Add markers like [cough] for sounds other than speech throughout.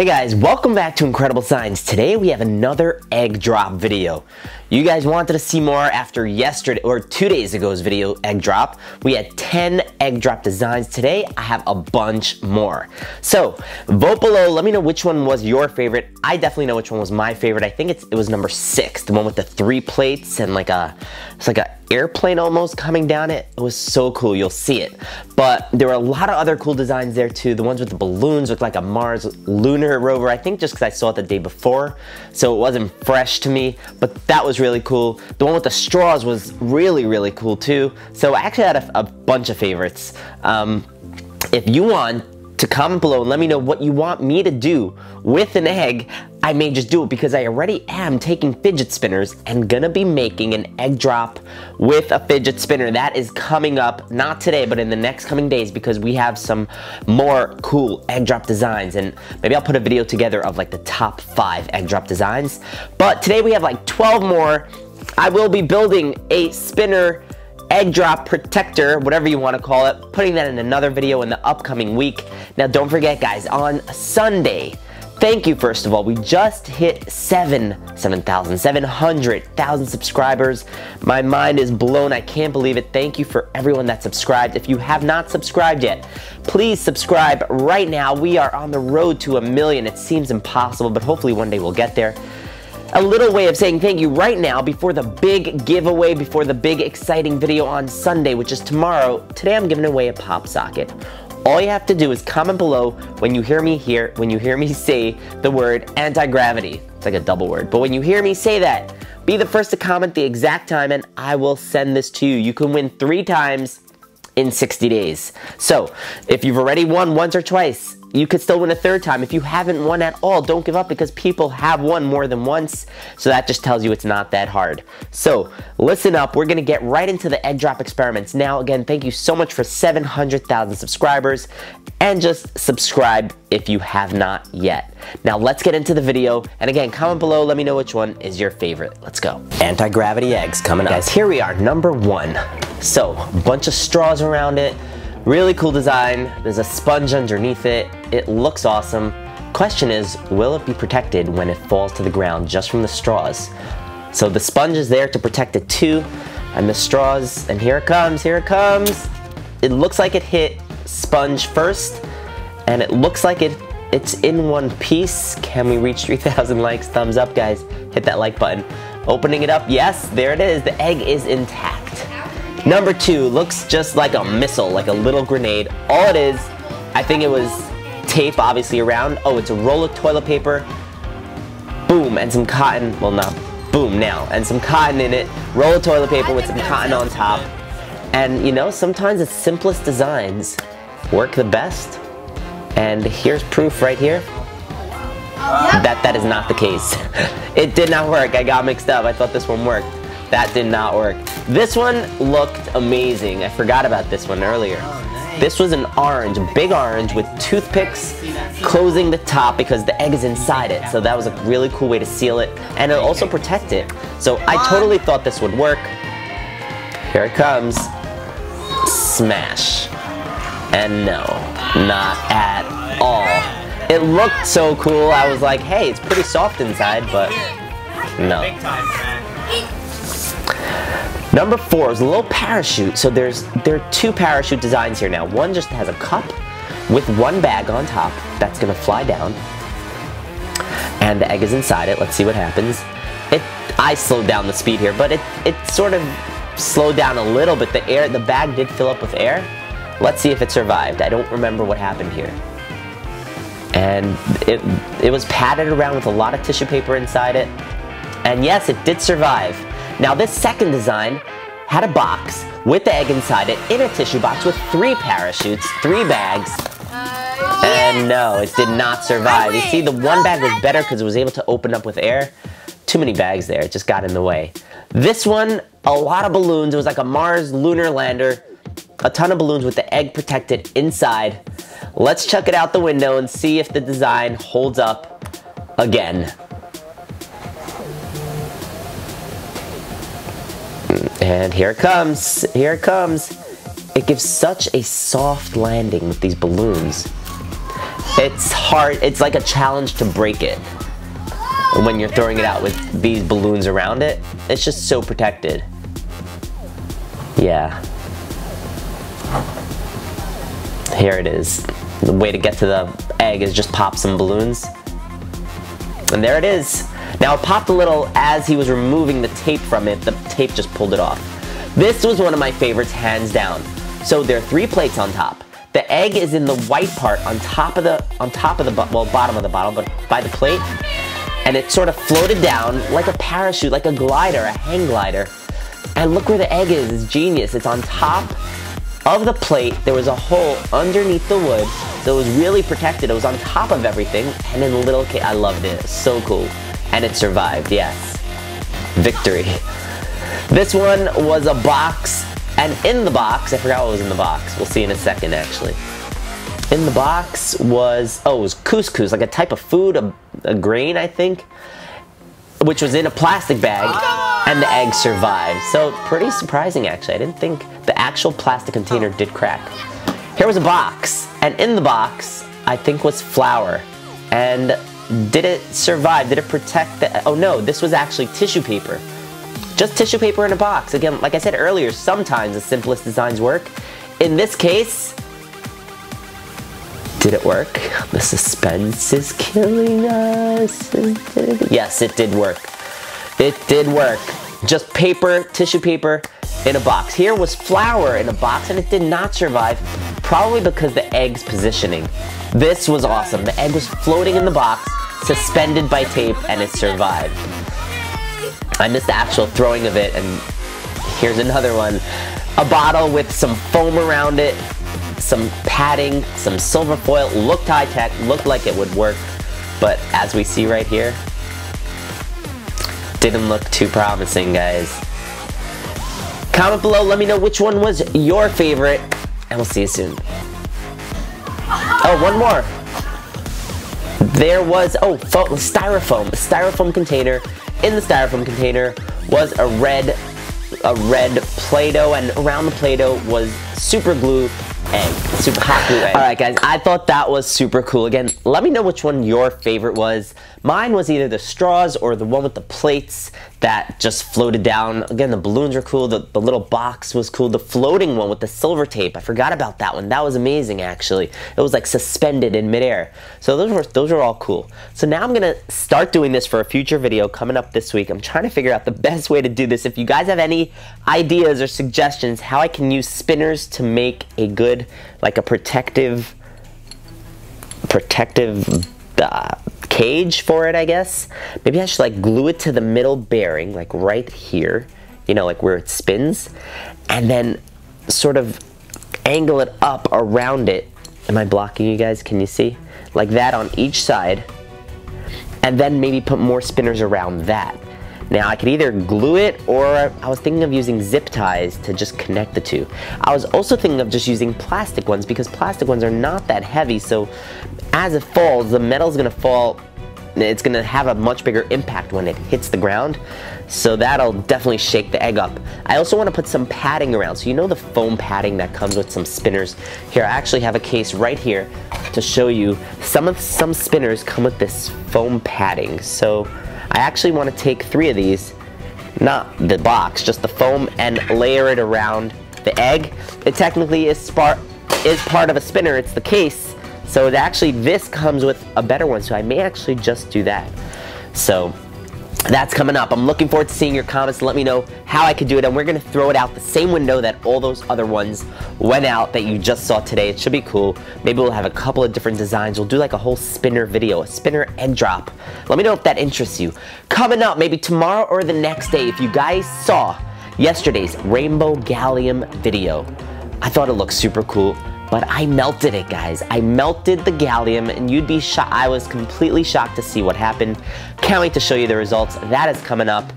Hey guys, welcome back to Incredible Science. Today we have another egg drop video. You guys wanted to see more after yesterday or two days ago's video egg drop. We had 10 egg drop designs. Today I have a bunch more. So vote below, let me know which one was your favorite. I definitely know which one was my favorite. I think it was number six, the one with the three plates and like a, it's like a airplane almost coming down it. It was so cool, you'll see it. But there were a lot of other cool designs there too. The ones with the balloons looked like a Mars lunar rover, I think just because I saw it the day before. So it wasn't fresh to me, but that was really cool. The one with the straws was really, really cool too. So I actually had a, a bunch of favorites. Um, if you want to comment below and let me know what you want me to do with an egg, I may just do it because I already am taking fidget spinners and gonna be making an egg drop with a fidget spinner. That is coming up, not today, but in the next coming days because we have some more cool egg drop designs and maybe I'll put a video together of like the top five egg drop designs. But today we have like 12 more. I will be building a spinner egg drop protector, whatever you want to call it, putting that in another video in the upcoming week. Now don't forget guys, on Sunday, Thank you, first of all. We just hit seven, 7,000, 700,000 subscribers. My mind is blown. I can't believe it. Thank you for everyone that subscribed. If you have not subscribed yet, please subscribe right now. We are on the road to a million. It seems impossible, but hopefully one day we'll get there a little way of saying thank you right now before the big giveaway, before the big exciting video on Sunday, which is tomorrow. Today I'm giving away a pop socket. All you have to do is comment below when you hear me here, when you hear me say the word anti-gravity. It's like a double word, but when you hear me say that, be the first to comment the exact time and I will send this to you. You can win three times in 60 days. So if you've already won once or twice, you could still win a third time. If you haven't won at all, don't give up because people have won more than once. So that just tells you it's not that hard. So listen up. We're going to get right into the egg drop experiments. Now, again, thank you so much for 700,000 subscribers and just subscribe if you have not yet. Now let's get into the video. And again, comment below. Let me know which one is your favorite. Let's go. Anti-gravity eggs coming up. Guys, here we are, number one. So, bunch of straws around it. Really cool design. There's a sponge underneath it. It looks awesome. Question is, will it be protected when it falls to the ground just from the straws? So the sponge is there to protect it too, and the straws, and here it comes, here it comes. It looks like it hit sponge first, and it looks like it it's in one piece. Can we reach 3,000 [laughs] likes? Thumbs up, guys. Hit that like button. Opening it up, yes, there it is. The egg is intact. Number two looks just like a missile, like a little grenade. All it is, I think it was tape obviously around. Oh, it's a roll of toilet paper. Boom, and some cotton. Well, not boom now. And some cotton in it. Roll of toilet paper with some cotton on top. And you know, sometimes the simplest designs work the best. And here's proof right here. That that is not the case. [laughs] it did not work. I got mixed up. I thought this one worked. That did not work. This one looked amazing. I forgot about this one earlier. This was an orange, big orange with toothpicks closing the top because the egg is inside it. So that was a really cool way to seal it and it'll also protect it. So I totally thought this would work. Here it comes. Smash. And no, not at all. It looked so cool. I was like, hey, it's pretty soft inside, but no. Number four is a little parachute. So there's there are two parachute designs here now. One just has a cup with one bag on top that's gonna fly down. And the egg is inside it. Let's see what happens. It I slowed down the speed here, but it it sort of slowed down a little bit. The air the bag did fill up with air. Let's see if it survived. I don't remember what happened here. And it it was padded around with a lot of tissue paper inside it. And yes, it did survive. Now this second design had a box with the egg inside it in a tissue box with three parachutes, three bags, uh, and no, it did not survive. You see, the one bag was better because it was able to open up with air. Too many bags there, it just got in the way. This one, a lot of balloons. It was like a Mars lunar lander. A ton of balloons with the egg protected inside. Let's chuck it out the window and see if the design holds up again. And here it comes, here it comes. It gives such a soft landing with these balloons. it's hard, it's like a challenge to break it. When you're throwing it out with these balloons around it, it's just so protected. Yeah. Here it is. The way to get to the egg is just pop some balloons. And there it is. Now it popped a little as he was removing the tape from it. The tape just pulled it off. This was one of my favorites, hands down. So there are three plates on top. The egg is in the white part on top of the on top of the well bottom of the bottle, but by the plate, and it sort of floated down like a parachute, like a glider, a hang glider. And look where the egg is. It's genius. It's on top of the plate, there was a hole underneath the wood, it was really protected. It was on top of everything, and in the little case, I loved it. So cool. And it survived, yes. Victory. This one was a box, and in the box, I forgot what was in the box. We'll see in a second, actually. In the box was, oh, it was couscous, like a type of food, a, a grain, I think, which was in a plastic bag, and the egg survived. So pretty surprising, actually. I didn't think the actual plastic container oh. did crack. Here was a box, and in the box, I think was flour. And did it survive? Did it protect the, oh no, this was actually tissue paper. Just tissue paper in a box. Again, like I said earlier, sometimes the simplest designs work. In this case, did it work? The suspense is killing us. Yes, it did work. It did work. Just paper, tissue paper, in a box. Here was flour in a box and it did not survive, probably because the egg's positioning. This was awesome. The egg was floating in the box, suspended by tape, and it survived. I missed the actual throwing of it, and here's another one. A bottle with some foam around it, some padding, some silver foil, looked high-tech, looked like it would work, but as we see right here, didn't look too promising, guys. Comment below, let me know which one was your favorite, and we'll see you soon. Oh, one more. There was, oh, styrofoam, a styrofoam container. In the styrofoam container was a red, a red Play-Doh, and around the Play-Doh was super glue egg. Super hot egg. Alright guys, I thought that was super cool. Again, let me know which one your favorite was. Mine was either the straws or the one with the plates that just floated down. Again, the balloons were cool. The, the little box was cool. The floating one with the silver tape. I forgot about that one. That was amazing actually. It was like suspended in midair. So those were those are all cool. So now I'm gonna start doing this for a future video coming up this week. I'm trying to figure out the [laughs] best way to do this. If you guys have any ideas or suggestions how I can use spinners to make a good like a protective protective uh, cage for it, I guess. Maybe I should like glue it to the middle bearing, like right here, you know, like where it spins, and then sort of angle it up around it. Am I blocking you guys? Can you see? Like that on each side, and then maybe put more spinners around that. Now I could either glue it or I was thinking of using zip ties to just connect the two. I was also thinking of just using plastic ones because plastic ones are not that heavy so as it falls the metal is going to fall it's going to have a much bigger impact when it hits the ground. So that'll definitely shake the egg up. I also want to put some padding around. So you know the foam padding that comes with some spinners. Here, I actually have a case right here to show you. Some of some spinners come with this foam padding. So I actually want to take three of these, not the box, just the foam, and layer it around the egg. It technically is, part is part of a spinner. It's the case. So it actually, this comes with a better one, so I may actually just do that. So that's coming up. I'm looking forward to seeing your comments. Let me know how I could do it. And we're going to throw it out the same window that all those other ones went out that you just saw today. It should be cool. Maybe we'll have a couple of different designs. We'll do like a whole spinner video, a spinner and drop. Let me know if that interests you. Coming up, maybe tomorrow or the next day, if you guys saw yesterday's rainbow gallium video. I thought it looked super cool but I melted it, guys. I melted the gallium, and you'd be shocked. I was completely shocked to see what happened. Can't wait to show you the results. That is coming up.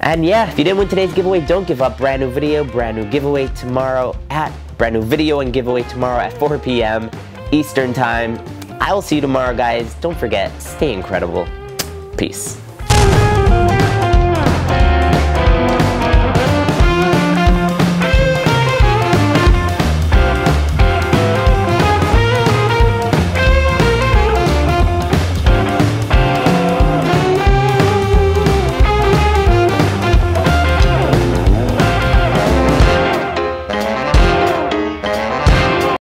And yeah, if you didn't win today's giveaway, don't give up. Brand new video, brand new giveaway tomorrow at brand new video and giveaway tomorrow at 4 p.m. Eastern Time. I will see you tomorrow, guys. Don't forget, stay incredible. Peace.